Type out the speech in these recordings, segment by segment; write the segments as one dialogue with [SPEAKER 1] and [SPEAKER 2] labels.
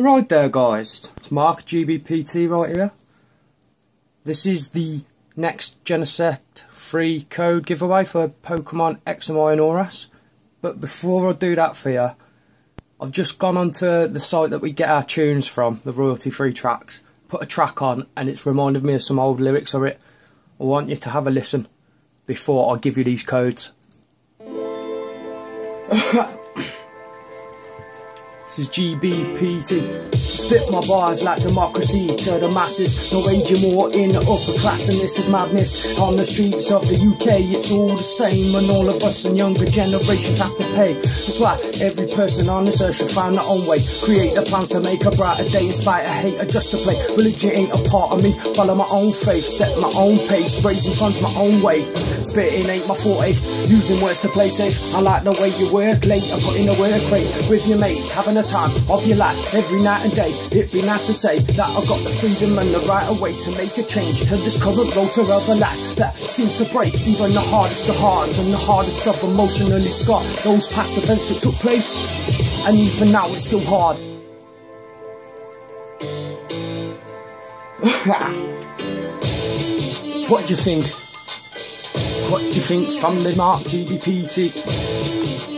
[SPEAKER 1] Right there guys, it's Mark GBPT right here. This is the next Genesect free code giveaway for Pokemon X and Y and ORAS. But before I do that for you, I've just gone onto the site that we get our tunes from, the royalty free tracks, put a track on and it's reminded me of some old lyrics of it. I want you to have a listen before I give you these codes. This is GBPT. Spit my bars like democracy to the masses. No aging war in the upper class, and this is madness. On the streets of the UK, it's all the same, and all of us and younger generations have to pay. That's why every person on this earth should find their own way. Create the plans to make a brighter day, in spite of hate, adjust to play. Religion ain't a part of me. Follow my own faith, set my own pace, raising funds my own way. Spitting ain't my forte, using words to play safe. I like the way you work late, I put in a work rate with your mates, having the time of your life every night and day. It'd be nice to say that I've got the freedom and the right away to make a change to this current rotor of a life that seems to break even the hardest of hearts and the hardest of emotionally scarred. Those past events that took place, and even now it's still hard. what do you think? What do you think, family mark GBPT?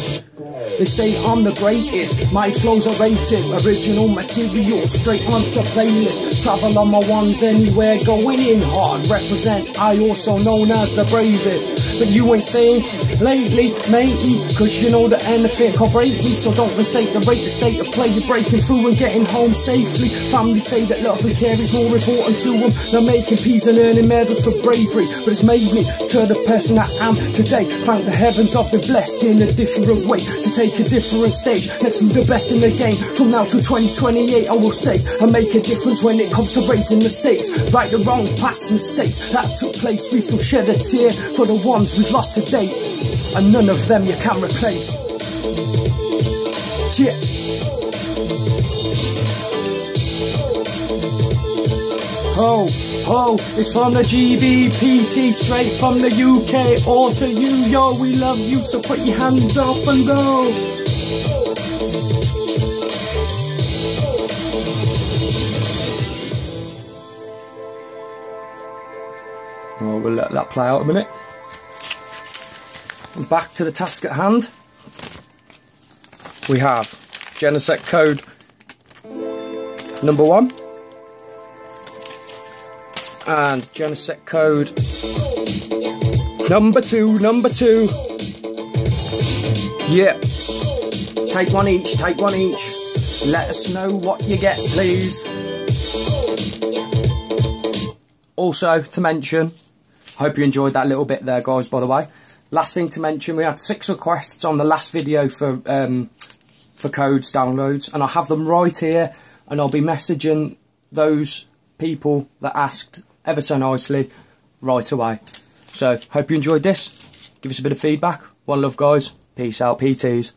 [SPEAKER 1] They say I'm the greatest, my flows are rated, original material, straight onto playlist. Travel on my ones anywhere, going in hard. Represent, I also known as the bravest. But you ain't saying lately, matey, cause you know that anything can break me. So don't mistake the rate, the state of play, you're breaking through and getting home safely. Family say that love and care is more important to them than making peace and earning medals for bravery. But it's made me to the person I am today. Thank the heavens I've been blessed in a different way to take take a different stage next to the best in the game. From now to 2028, I will stay and make a difference when it comes to raising the stakes. Right the wrong, past mistakes that took place. We still shed a tear for the ones we've lost to date, and none of them you can replace. Yeah. Oh, oh, it's from the GBPT, straight from the UK, all to you, yo, we love you, so put your hands up and go. Well, we'll let that play out a minute. And back to the task at hand. We have Genesect code number one and Genesect code number two, number two. Yeah. Take one each, take one each. Let us know what you get, please. Also, to mention, hope you enjoyed that little bit there, guys, by the way. Last thing to mention, we had six requests on the last video for um, for codes downloads, and I have them right here, and I'll be messaging those people that asked ever so nicely right away. So, hope you enjoyed this. Give us a bit of feedback. One love, guys. Peace out, PTs.